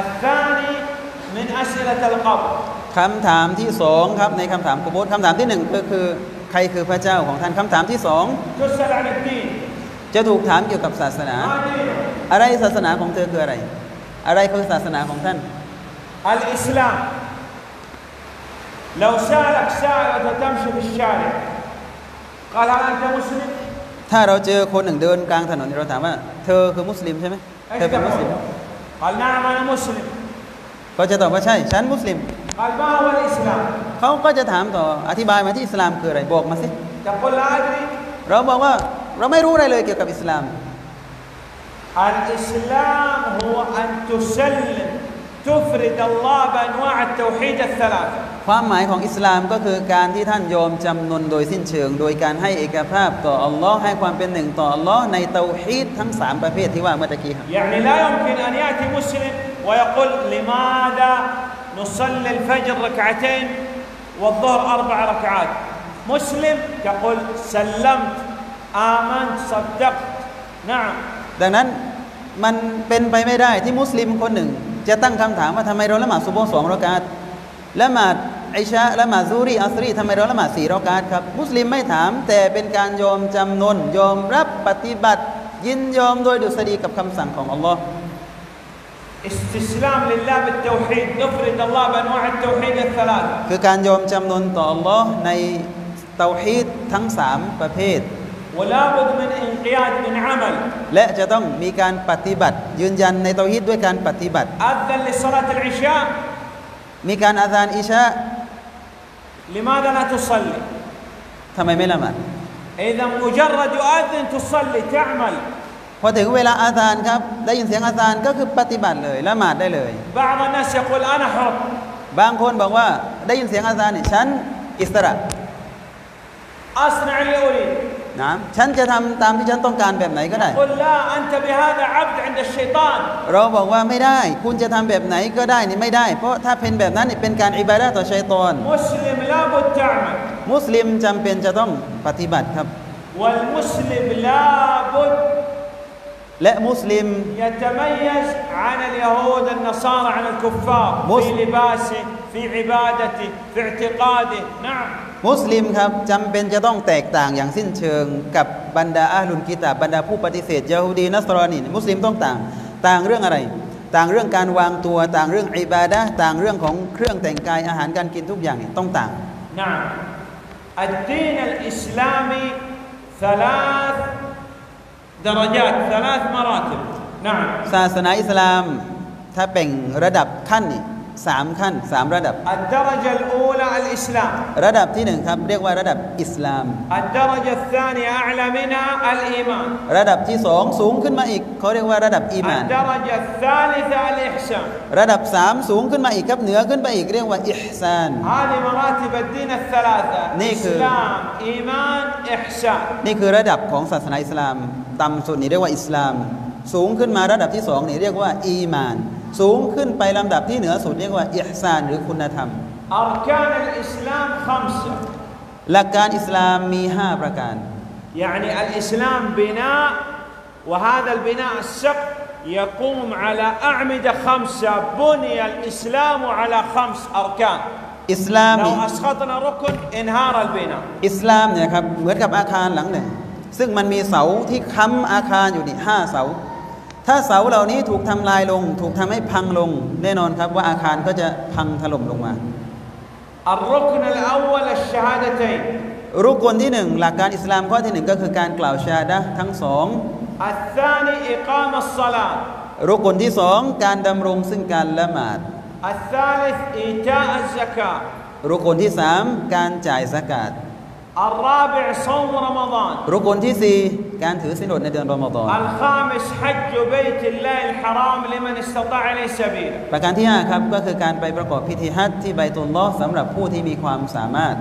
الثاني من أسئلة القبر คำถามที่สองครับในคำถามกุโบสคำถามที่หนึ่งก็คือใครคือพระเจ้าของท่านคำถามที่สอง تسأل عن الدين จะถูกถามเกี่ยวกับศาสนา ما دينه อะไรศาสนาของเธอคืออะไร อะไรคือศาสนาของท่าน الإسلام لو سألك سائل وأنت تمشي في الشارع قال هل أنت مسلم؟ ถ้าเราเจอคนหนึ่งเดินกลางถนนเราถามว่า เธอคือมุสลิมใช่ไหมเธ ايش อเป็นมุสลิม تقول؟ قال نعم أنا مسلم ก็จะตอบว่าใช่ ฉันมุสลิม قال ما هو الإسلام؟ เขาก็จะถามต่ออธิบายมาที่อิสลามคืออะไรบอกมาสิ تقول لا أدري เราบอกว่าเราไม่รู้อะไรเลยเกี่ยวกับอิสลาม الإسلام هو أن تسلم تفرد الله بأنواع التوحيد الثلاثة ความหมายของอิสลามก็คือการที่ท่านยอมจำนนโดยสิ้นเชิง โดยการให้เอกภาพต่ออัลลอฮ์ให้ความเป็นหนึ่งต่ออัลลอฮ์ในเตาฮีดทั้งสามประเภทที่ว่าเมื่อตะกี้ครับ يعني لا يمكن أن يأتي مسلم ويقول لماذا نصلي الفجر ركعتين والظهر أربع ركعات مسلم يقول سلمت آمنت صدقت نعم ดังนั้นมันเป็นไปไม่ได้ที่มุสลิมคนหนึ่ง จะตั้งคำถามว่าทำไมเราละหมาดซุบฮ์สองรอกาตละหมาดไอชะละหมาดซูรีอัสรีทำไมเราละหมาดสี่รอกาตครับ มุสลิมไม่ถามแต่เป็นการยอมจำนนยอมรับปฏิบัติ ยินยอมโดยดุษฎีกับคำสั่งของอัลลอฮ์ استسلام لله بالتوحيد نفرد الله بأنواع التوحيد الثلاثة คือการยอมจำนนต่ออัลลอฮ์ในเตาฮีดทั้งสามประเภท ولا بد من انقياد من عمل และจะต้องมีการปฏิบัติ ยืนยันในเตาฮีดด้วยการปฏิบัติ أذن لصلاة العشاء มีการอาซานอิชะ لماذا لا تصلي ทำไมไม่ละหมาด إذا مجرد يؤذن تصلي تعمل พอถึงเวลาอาซานครับ ได้ยินเสียงอาซานก็คือปฏิบัติเลยละหมาดได้เลย بعض الناس يقول أنا حر บางคนบอกว่าได้ยินเสียงอาซานเนี่ยฉันอิสระ أصنع اللي أريد นะฉันจะทำตามที่ฉันต้องการแบบไหนก็ได้ قل لا أنت بهذا عبد عند الشيطان เราบอกว่าไม่ได้ คุณจะทำแบบไหนก็ได้นี่ไม่ได้ เพราะถ้าเป็นแบบนั้นนี่เป็นการอิบาดะห์ต่อชัยตอน مسلم لابد تعمل มุสลิมจำเป็นจะต้องปฏิบัติครับ والمسلم لابد และมุสลิม يتميز عن اليهود النصارى عن الكفار في مسلم. لباسه في عبادته في اعتقاده نعم มุสลิมครับจำเป็นจะต้องแตกต่างอย่างสิ้นเชิง กับบรรดาอาลุนกิตาบบรรดาผู้ปฏิเสธยาฮูดีนัสรอนีมุสลิมต้องต่าง ต่างเรื่องอะไร ต่างเรื่องการวางตัว ต่างเรื่องอิบาดะห์ต่างเรื่องของเครื่องแต่งกายอาหารการกินทุกอย่างเนี่ยต้องต่าง نعم الدين الإسلامي ثلاث درجات ثلاث مراتب نعم ศาสนาอิสลามถ้าแบ่งระดับขั้นนี่ สามขั้นสามระดับระดับที่หนึ่งครับเรียกว่าระดับอิสลามระดับที่สองสูงขึ้นมาอีกเขาเรียกว่าระดับอีมานระดับสามสูงขึ้นมาอีกครับเหนือขึ้นไปอีกเรียกว่าอิฮซานนนี่คืออิสลามอีมานอิฮซานนี่คือระดับของศาสนาอิสลามต่ำสุดนี่เรียกว่าอิสลาม สูงขึ้นมาระดับที่สองนี่เรียกว่าอีมาน สูงขึ้นไปลำดับที่เหนือสุดเรียกว่าอิห์ซานหรือคุณธรรม أركان الإسلام خمسة หลักการอิสลามมี 5 ประการ يعني الإسلام بناء وهذا البناء السقف يقوم على أعمدة خمسة بني الإسلام على خمس أركان อิสลาม لو นี่ أسقطنا ركن انهار البناء อิสลามเนี่ยครับเหมือนกับอาคารหลังหนึ่ง ซึ่งมันมีเสาที่ค้ำอาคารอยู่นี่ห้าเสา ถ้าเสาเหล่านี้ถูกทำลายลง ถูกทำให้พังลง แน่นอนครับว่าอาคารก็จะพังถล่มลงมาอัลรุกนลอาวลชฮาดะตยรุกนที่หนึ่งหลักการอิสลามข้อที่หนึ่งก็คือการกล่าวชาดะทั้งสองอัลซานีอิกามัสซลารุกนที่สองการดำรงซึ่งการละหมาดอัลซาลิสอิจาอัลซะการุกนที่สามการจ่ายสกาด الرابع صوم رمضان รุกลที่สี่การถือสินอดในเดือนรอมฎอน الخامس حج بيت الله الحرام لمن استطاع إليه سبيلا ประการที่ห้าครับก็คือการไปประกอบพิธีฮัจญ์ที่ไบตุลลอฮ์สำหรับผู้ที่มีความสามารถ